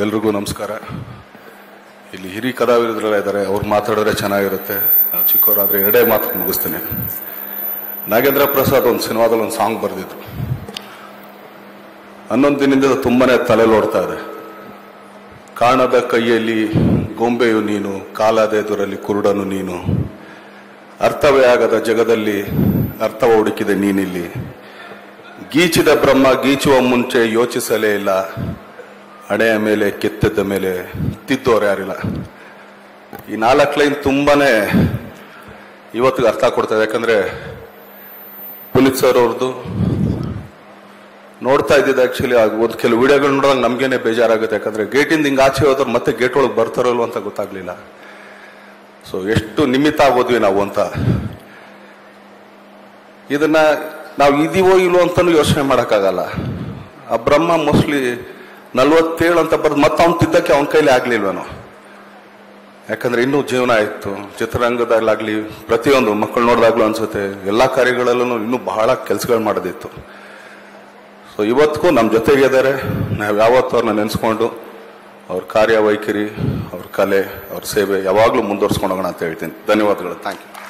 ಎಲ್ರಿಗೂ ನಮಸ್ಕಾರ. ಇಲ್ಲಿ ಹಿರಿ ಕಲಾವಿದರೆಲ್ಲ ಇದ್ದಾರೆ, ಅವ್ರು ಮಾತಾಡಿದ್ರೆ ಚೆನ್ನಾಗಿರುತ್ತೆ. ನಾವು ಚಿಕ್ಕವರಾದ್ರೆ ಎರಡೇ ಮಾತು ಮುಗಿಸ್ತೀನಿ. ನಾಗೇಂದ್ರ ಪ್ರಸಾದ್ ಒಂದು ಸಿನಿಮಾದಲ್ಲಿ ಒಂದು ಸಾಂಗ್ ಬರೆದಿತ್ತು ಹನ್ನೊಂದು ದಿನದಿಂದ ತುಂಬಾ ತಲೆ ಓಡ್ತಾ ಇದೆ. ಕಾಣದ ಕೈಯಲ್ಲಿ ಗೊಂಬೆಯು ನೀನು, ಕಾಲದ ಎದುರಲ್ಲಿ ಕುರುಡನು ನೀನು. ಅರ್ಥವೇ ಆಗದ ಜಗದಲ್ಲಿ ಅರ್ಥವ ಹುಡುಕಿದೆ ನೀನಿಲ್ಲಿ. ಗೀಚಿದ ಬ್ರಹ್ಮ ಗೀಚುವ ಮುಂಚೆ ಯೋಚಿಸಲೇ ಇಲ್ಲ. ಹಣೆಯ ಮೇಲೆ, ಕೆತ್ತದ ಮೇಲೆ ತಿದ್ದೋರು ಯಾರಿಲ್ಲ. ಈ ನಾಲ್ಕು ಲೈನ್ ತುಂಬಾನೇ ಇವತ್ತಿಗೆ ಅರ್ಥ ಕೊಡ್ತದೆ. ಯಾಕಂದ್ರೆ ಪುನೀತ್ ಸರ್ ಅವ್ರದ್ದು ನೋಡ್ತಾ ಇದ್ದಿದ್ದು ಆಕ್ಚುಲಿ ಒಂದು ಕೆಲವು ವಿಡಿಯೋಗಳು ನೋಡಿದಾಗ ನಮಗೇನೆ ಬೇಜಾರಾಗುತ್ತೆ. ಯಾಕಂದ್ರೆ ಗೇಟಿಂದ ಹಿಂಗೆ ಆಚೆ ಹೋದ್ರೆ ಮತ್ತೆ ಗೇಟ್ ಒಳಗೆ ಬರ್ತಾರಲ್ವ ಅಂತ ಗೊತ್ತಾಗ್ಲಿಲ್ಲ. ಸೊ ಎಷ್ಟು ನಿಮಿತ್ತ ಆಗೋದ್ವಿ ನಾವು ಅಂತ. ಇದನ್ನ ನಾವು ಇದೀವೋ ಇಲ್ವೋ ಅಂತಲೂ ಯೋಚನೆ ಮಾಡೋಕ್ಕಾಗಲ್ಲ. ಆ ಬ್ರಹ್ಮ ಮೋಸ್ಟ್ಲಿ ನಲ್ವತ್ತೇಳು ಅಂತ ಬರ್ದು ಮತ್ತೆ ಅವ್ನು ತಿದ್ದಕ್ಕೆ ಅವನ ಕೈಲಿ ಆಗ್ಲಿಲ್ವನು? ಯಾಕಂದ್ರೆ ಇನ್ನೂ ಜೀವನ ಆಯಿತು. ಚಿತ್ರರಂಗದಲ್ಲಾಗ್ಲಿ, ಪ್ರತಿಯೊಂದು ಮಕ್ಕಳು ನೋಡಿದಾಗ್ಲೂ ಅನ್ಸುತ್ತೆ, ಎಲ್ಲಾ ಕಾರ್ಯಗಳಲ್ಲೂ ಇನ್ನೂ ಬಹಳ ಕೆಲಸಗಳು ಮಾಡೋದಿತ್ತು. ಸೊ ಇವತ್ತಿಗೂ ನಮ್ಮ ಜೊತೆಗೆ ಇದ್ದಾರೆ ನಾವು ಯಾವತ್ತೂ ಅವ್ರನ್ನ ನೆನೆಸ್ಕೊಂಡು, ಅವ್ರ ಕಾರ್ಯವೈಖರಿ, ಅವ್ರ ಕಲೆ, ಅವ್ರ ಸೇವೆ ಯಾವಾಗಲೂ ಮುಂದುವರ್ಸ್ಕೊಂಡು ಹೋಗೋಣ ಅಂತ ಹೇಳ್ತೀನಿ. ಧನ್ಯವಾದಗಳು. Thank you